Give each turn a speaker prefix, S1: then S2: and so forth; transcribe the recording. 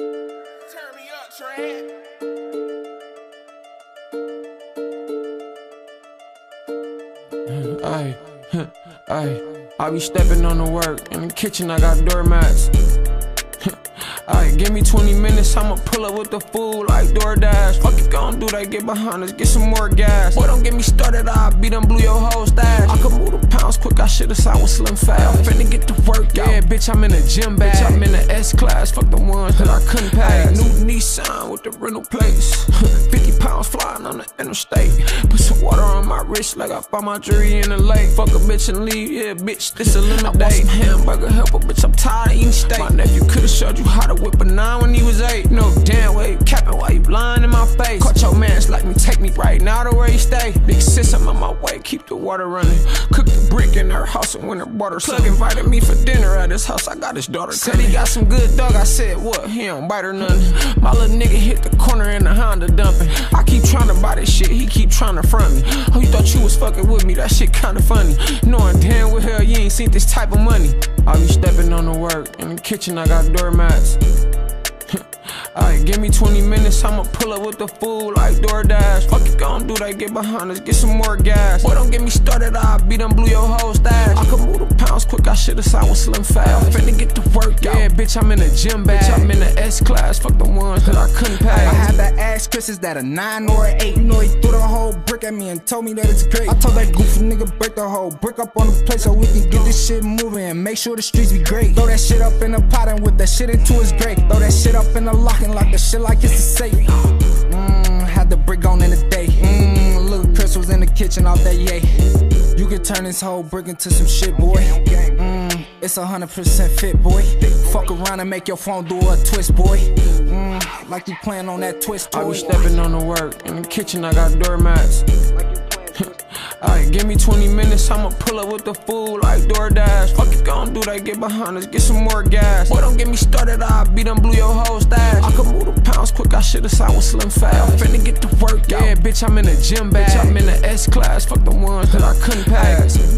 S1: Turn me
S2: I be stepping on the work. In the kitchen, I got doormats. Ay, give me 20 minutes, I'ma pull up with the food like DoorDash. Fuck you gon' do that, get behind us, get some more gas. Boy, don't get me started, I beat them, blew your whole should've signed with Slim Fast. Finna get to work, yeah, bitch, I'm in a gym bag. Bitch, I'm in the S class, fuck the ones that I couldn't pay. New Nissan with the rental plates. 50 pounds flying on the interstate. Put some water on my wrist like I found my jury in the lake. Fuck a bitch and leave, yeah, bitch, this a limit day. I want some hamburger helper, bitch, I'm tired of eating steak. My nephew could've showed you how to whip a nine when he was eight. Lying in my face. Caught your mans like me, take me right now to where you stay. Big sis, I'm on my way, keep the water running. Cook the brick in her house and winter water. Plug invited me for dinner at his house, I got his daughter. Said he got some good dog, I said, what? He don't bite her nothing. My little nigga hit the corner in the Honda dumping. I keep trying to buy this shit, he keep trying to front me. Oh, you thought you was fucking with me, that shit kinda funny. Knowing damn well hell you ain't seen this type of money. I be stepping on the work, in the kitchen I got doormats. Alright, give me 20 minutes, I'ma pull up with the food like DoorDash. Fuck you gon' do that, get behind us, get some more gas. Boy, don't get me started, I beat them, blew your whole stash. I could move the pounds quick, I should've signed with Slim Fast. Finna get to work, yeah, bitch, I'm in a gym bag. Bitch, I'm in the S class, fuck the ones that I couldn't pay.
S3: I had ask Chris, is that a 9 or an 8? You know, he threw the whole brick at me and told me that it's great. I told that goofy nigga, break the whole brick up on the plate so we can get this shit moving and make sure the streets be great. Throw that shit up in the pot and whip that shit into his grate. Throw that shit up in the lock and lock the shit like it's a safe. Mmm, had the brick on in the day. Mmm, little Chris was in the kitchen off that yay. You could turn this whole brick into some shit, boy. It's a hundred percent fit, boy. Fuck around and make your phone do a twist, boy. Mmm, like you playing on that twist, Boy.
S2: I be stepping on the work, in the kitchen I got doormats. Alright, give me 20 minutes, I'ma pull up with the food like DoorDash. Fuck you gon' do that, get behind us, get some more gas. Boy, don't get me started, I beat them, blew your whole stash. I could move the pounds quick, I should've signed with Slim Fast. Finna get to work, yeah, bitch, I'm in a gym bag. Bitch, I'm in the S class, fuck the ones that I couldn't pass.